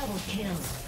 Double kill.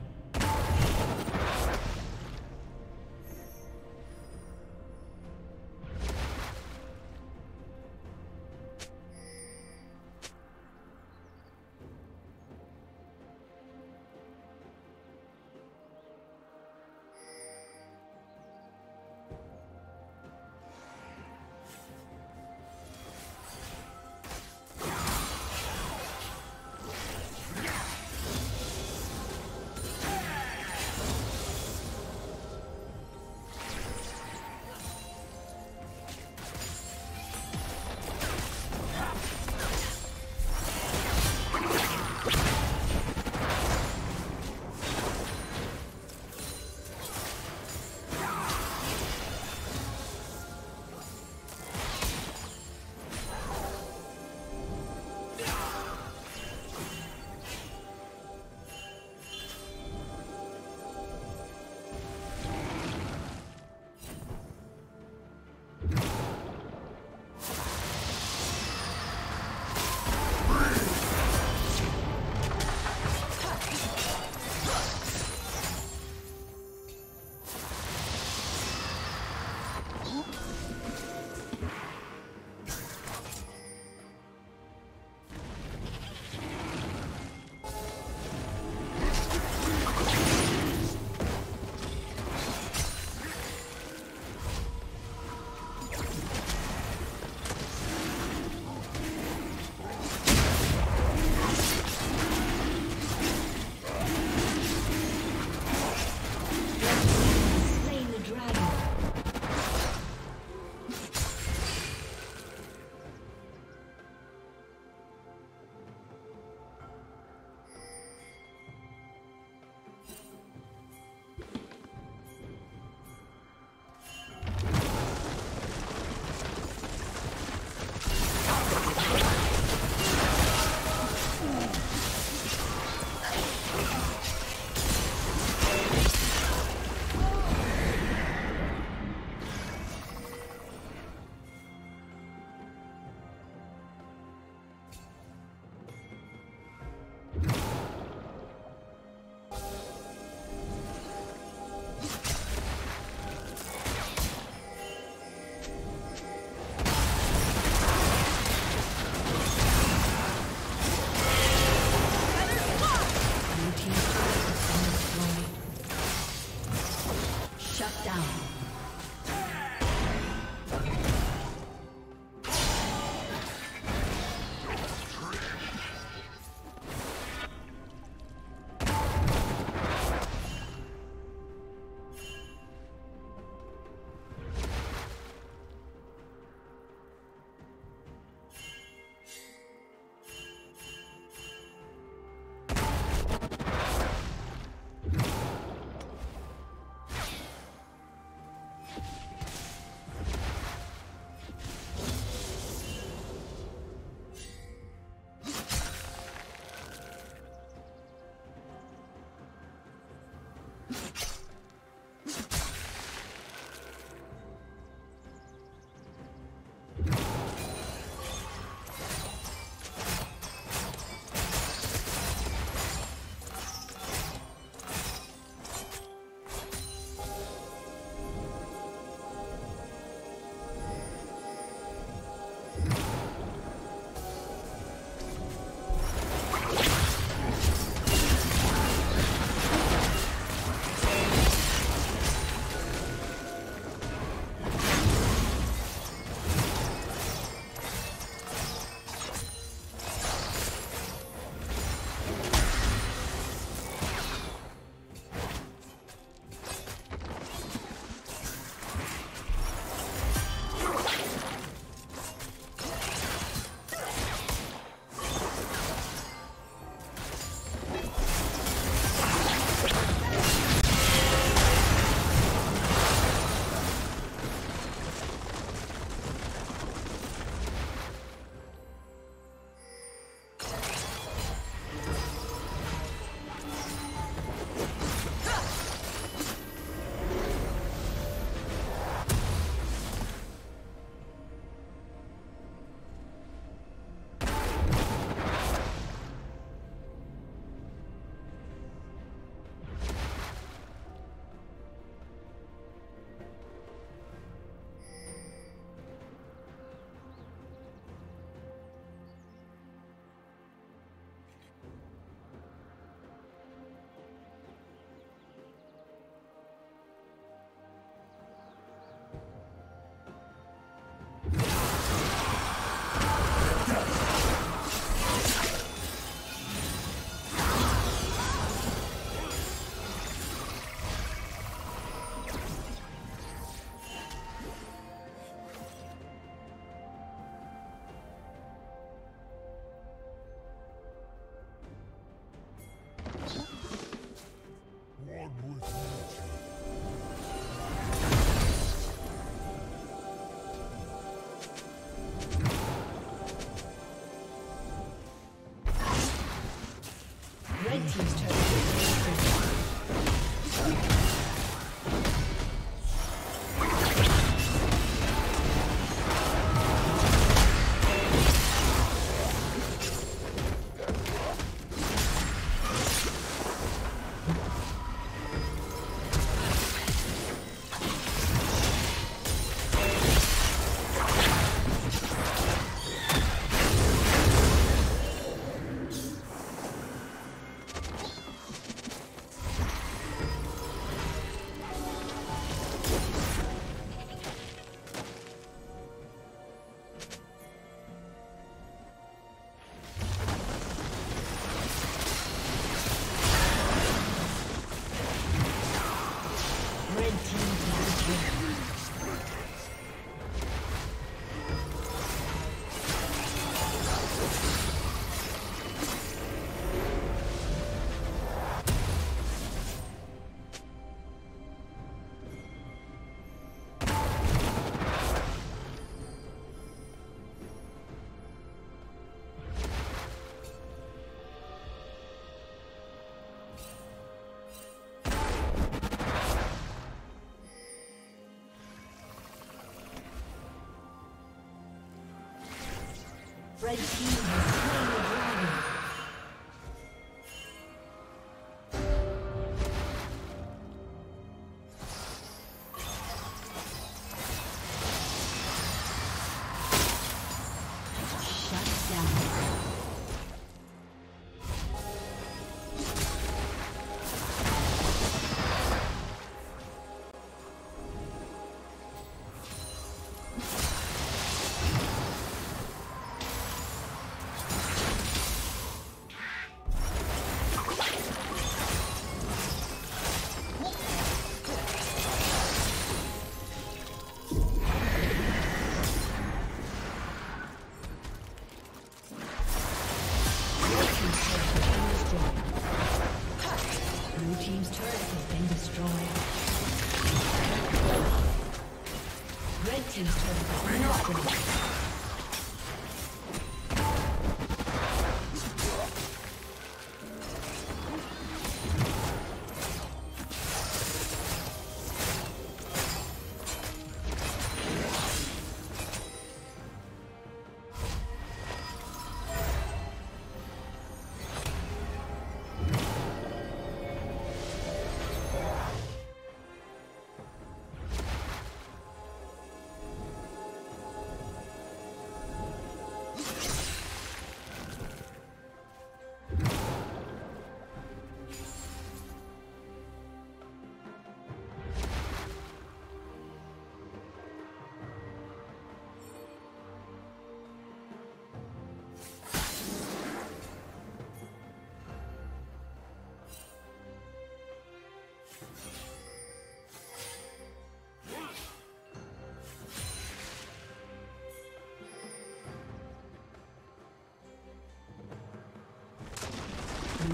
Red team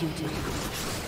executed.